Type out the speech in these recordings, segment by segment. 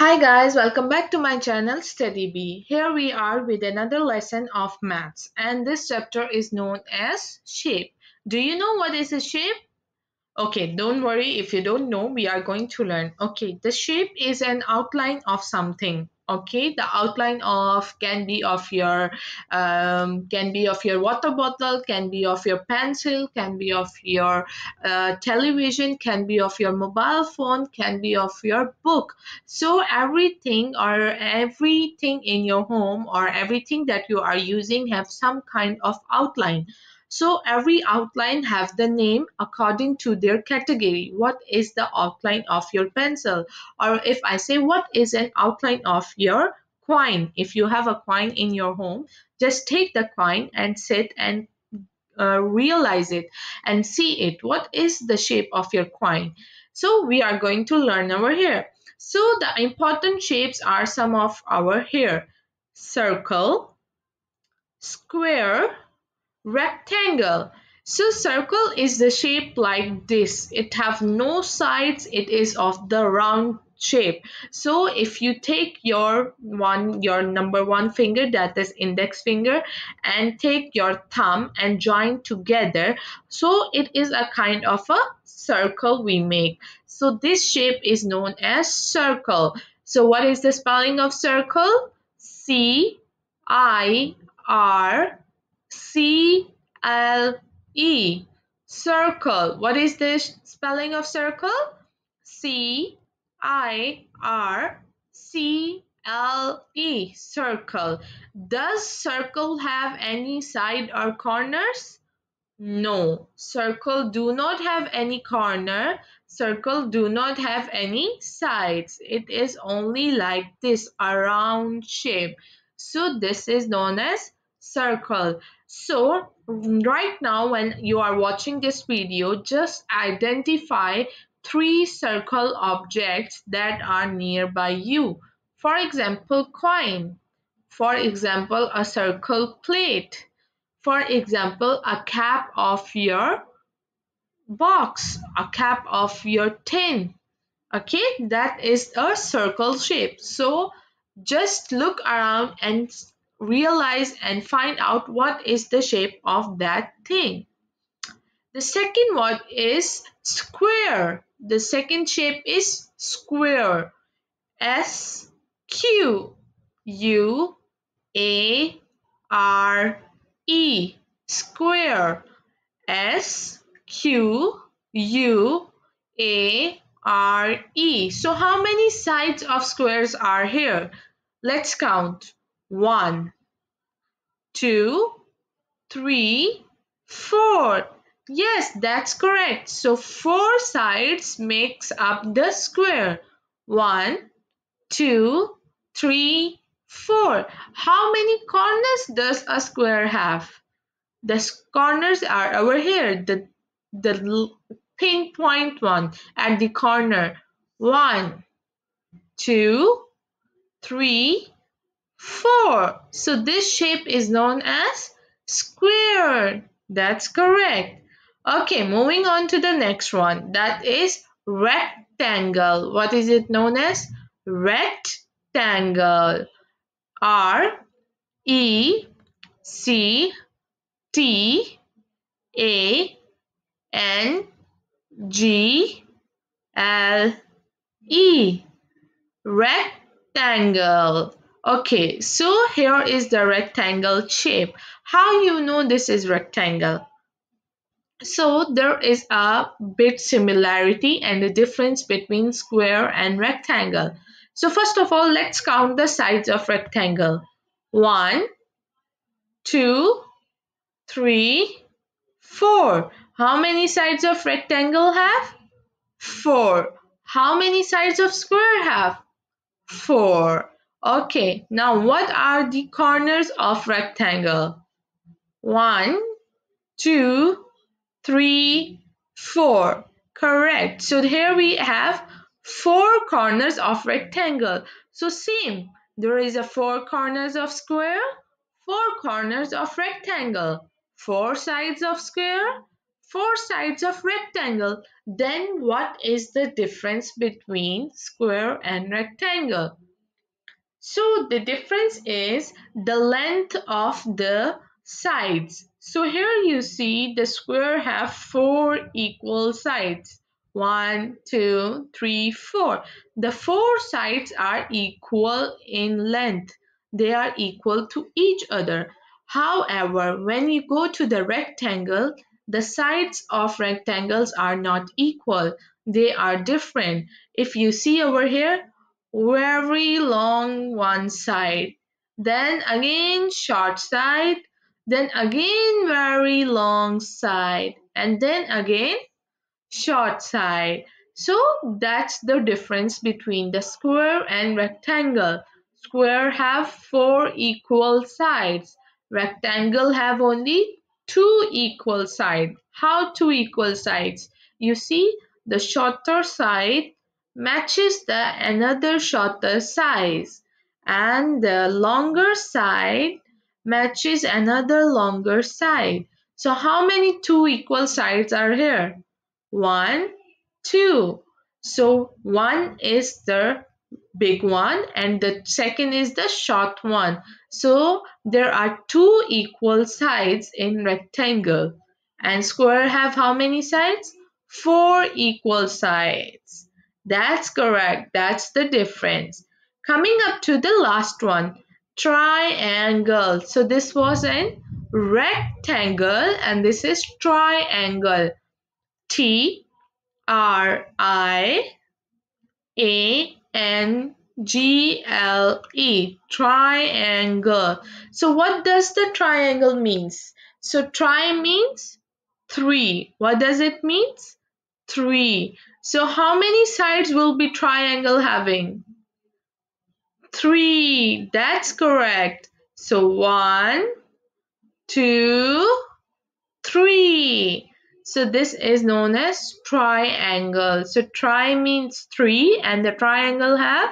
Hi guys, welcome back to my channel Study Bee. Here we are with another lesson of maths and this chapter is known as shape. Do you know what is a shape? Okay, don't worry if you don't know, we are going to learn. Okay, the shape is an outline of something okay the outline of can be of your um, can be of your water bottle can be of your pencil can be of your uh, television can be of your mobile phone can be of your book. So everything or everything in your home or everything that you are using have some kind of outline so every outline have the name according to their category. What is the outline of your pencil? Or if I say what is an outline of your coin? If you have a coin in your home, just take the coin and sit and uh, realize it and see it. What is the shape of your coin? So we are going to learn over here. So the important shapes are some of our here. Circle, square, rectangle. So circle is the shape like this. It have no sides. It is of the round shape. So if you take your one your number one finger that is index finger and take your thumb and join together so it is a kind of a circle we make. So this shape is known as circle. So what is the spelling of circle? C i r C L E circle. What is the spelling of circle? C I R C L E circle. Does circle have any side or corners? No, circle do not have any corner. Circle do not have any sides. It is only like this, a round shape. So this is known as circle. So right now when you are watching this video, just identify three circle objects that are nearby you. For example, coin. For example, a circle plate. For example, a cap of your box, a cap of your tin. Okay, that is a circle shape. So just look around and realize and find out what is the shape of that thing. The second one is square. The second shape is square. S Q U A R E square. S Q U A R E. So how many sides of squares are here? Let's count one, two, three, four. Yes, that's correct. So four sides makes up the square. One, two, three, four. How many corners does a square have? The corners are over here. The, the pink point one at the corner. One, two, three, 4. So this shape is known as square. That's correct. Okay, moving on to the next one. That is rectangle. What is it known as? Rectangle. R E C T A N G L E. Rectangle. Okay, so here is the rectangle shape. How you know this is rectangle? So there is a bit similarity and the difference between square and rectangle. So first of all, let's count the sides of rectangle. One, two, three, four. How many sides of rectangle have? Four. How many sides of square have? Four. Okay, now what are the corners of rectangle? One, two, three, four. Correct. So here we have four corners of rectangle. So same, there is a four corners of square, four corners of rectangle, four sides of square, four sides of rectangle. Then what is the difference between square and rectangle? So the difference is the length of the sides. So here you see the square have four equal sides. One, two, three, four. The four sides are equal in length. They are equal to each other. However, when you go to the rectangle, the sides of rectangles are not equal. They are different. If you see over here, very long one side. Then again short side. Then again very long side. And then again short side. So that's the difference between the square and rectangle. Square have four equal sides. Rectangle have only two equal sides. How two equal sides? You see the shorter side matches the another shorter size and the longer side matches another longer side. So how many two equal sides are here? One, two. So one is the big one and the second is the short one. So there are two equal sides in rectangle and square have how many sides? Four equal sides. That's correct. That's the difference. Coming up to the last one, triangle. So this was an rectangle and this is triangle. T R I A N G L E triangle. So what does the triangle means? So tri means three. What does it means? Three. So how many sides will be triangle having? Three. That's correct. So one, two, three. So this is known as triangle. So tri means three and the triangle have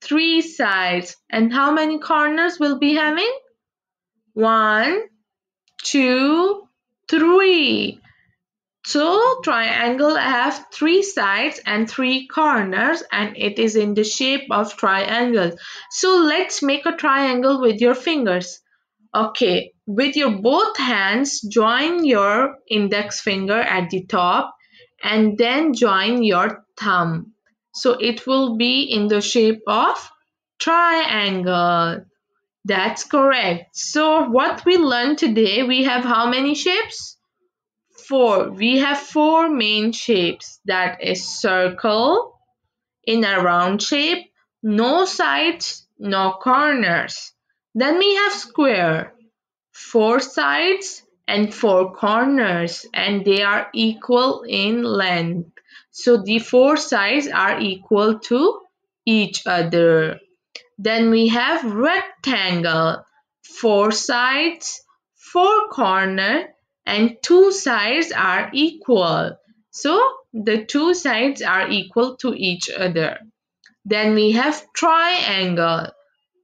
three sides. And how many corners will be having? One, two, three. So triangle have three sides and three corners and it is in the shape of triangle. So let's make a triangle with your fingers. Okay, with your both hands join your index finger at the top and then join your thumb. So it will be in the shape of triangle. That's correct. So what we learned today, we have how many shapes? Four. We have four main shapes that is circle in a round shape, no sides, no corners. Then we have square, four sides and four corners and they are equal in length. So the four sides are equal to each other. Then we have rectangle, four sides, four corner and two sides are equal. So the two sides are equal to each other. Then we have triangle,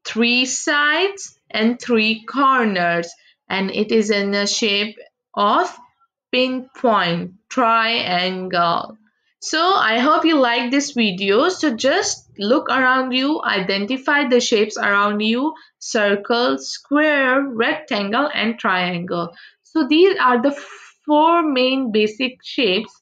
three sides and three corners and it is in the shape of pinpoint triangle. So I hope you like this video. So just look around you, identify the shapes around you, circle, square, rectangle and triangle. So these are the four main basic shapes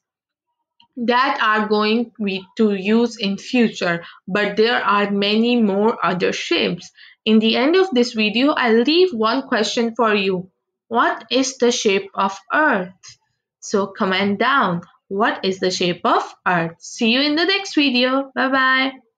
that are going to use in future but there are many more other shapes. In the end of this video, I'll leave one question for you. What is the shape of earth? So comment down. What is the shape of earth? See you in the next video. Bye bye.